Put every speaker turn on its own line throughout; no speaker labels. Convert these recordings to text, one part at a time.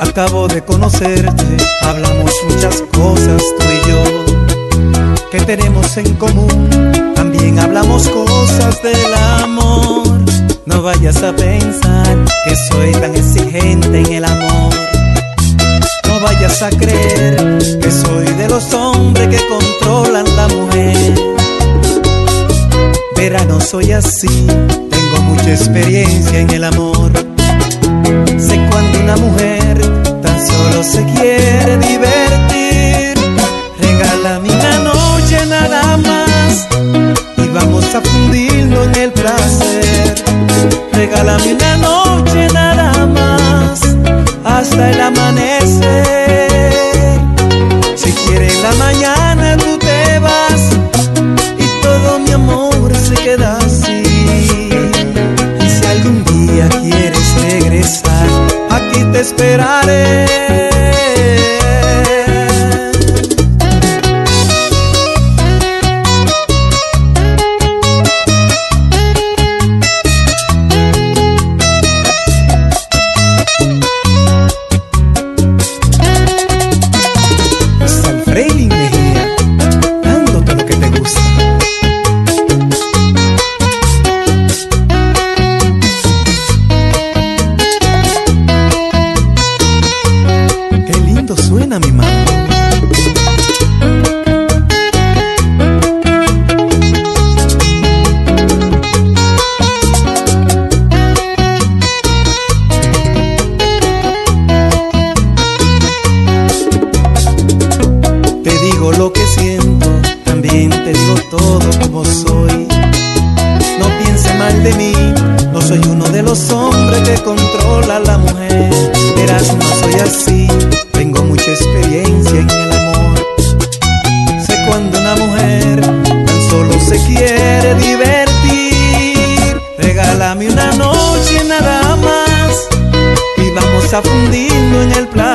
Acabo de conocerte, hablamos muchas cosas tú y yo que tenemos en común. También hablamos cosas del amor. No vayas a pensar que soy tan exigente en el amor. Vayas a creer que soy de los hombres que controlan la mujer. Verano soy así, tengo mucha experiencia en el amor. Sé cuando una mujer tan solo se quiere divertir. Regálame una noche nada más y vamos a fundirnos en el placer. Regálame una queda así. Y si algún día quieres regresar, aquí te esperaré. Digo lo que siento, también te digo todo como soy. No piense mal de mí, no soy uno de los hombres que controla a la mujer. Verás, no soy así, tengo mucha experiencia en el amor. Sé cuando una mujer tan solo se quiere divertir. Regálame una noche nada más y vamos a fundirnos en el placer.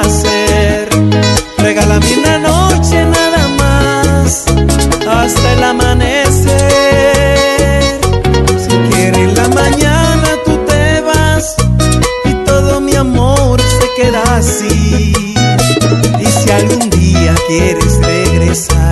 quieres regresar.